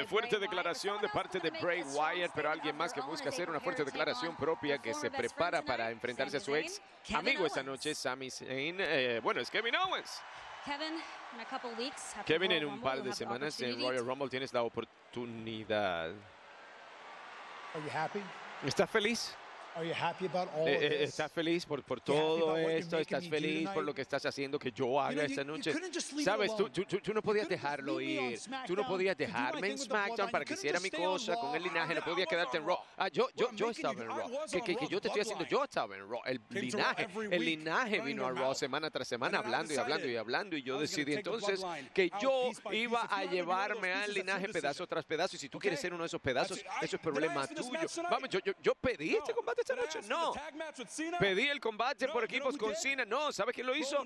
Eh, fuerte declaración de parte de Bray Wyatt, pero alguien más que busca hacer una fuerte declaración propia que se prepara para enfrentarse a su ex amigo esta noche, Sami Zayn. Eh, bueno, es Kevin Owens. Kevin, in a couple weeks, after Kevin, Royal en un Rumble, par de semanas en opportunity Royal Rumble tienes la oportunidad. Are you happy? ¿Estás feliz? Are you happy about all Eh, eh, this? ¿Estás feliz por, por todo esto? ¿Estás feliz por lo que estás haciendo que yo haga esta noche? Sabes, tú, tú, tú- no podías dejarlo ir. Tú no podías dejarme en SmackDown para que hiciera mi cosa con el linaje. No podía quedarte en Raw. Ah, yo, yo, yo estaba en Raw. Que, que, que yo te estoy haciendo, yo estaba en Raw. El linaje, el linaje vino a Raw semana tras semana hablando y hablando y hablando. Y yo decidí entonces que yo iba a llevarme al linaje pedazo tras pedazo. Y si tú quieres ser uno de esos pedazos, eso es problema tuyo. Vamos, yo, yo, yo pedí este No. Combate esta noche. No. Pedí el combate por equipos con? Cena. No, ¿sabes quién lo hizo?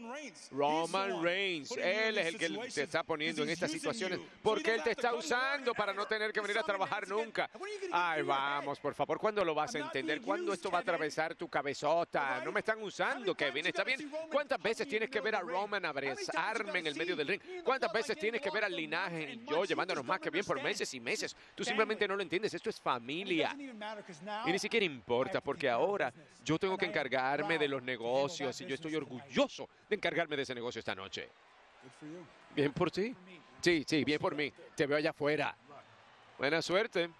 Roman Reigns. Él es el que te está poniendo en estas situaciones porque él te está usando and para no tener que venir a trabajar nunca. Ay, vamos, por favor, ¿cuándo lo vas a entender? ¿Cuándo esto va a atravesar tu cabezota? No me están usando, Kevin. ¿Está bien? ¿Cuántas veces tienes que ver a Roman abrazarme en el medio del ring? ¿Cuántas veces tienes que ver al linaje and yo llevándonos más que bien por meses y meses? Tú simplemente no lo entiendes. Esto es familia. Y ni siquiera importa porque ahora yo tengo que encargarme de los negocios y yo estoy orgulloso de encargarme de ese negocio esta noche. Bien por ti. Sí, sí, bien por mí. Te veo allá afuera. Buena suerte.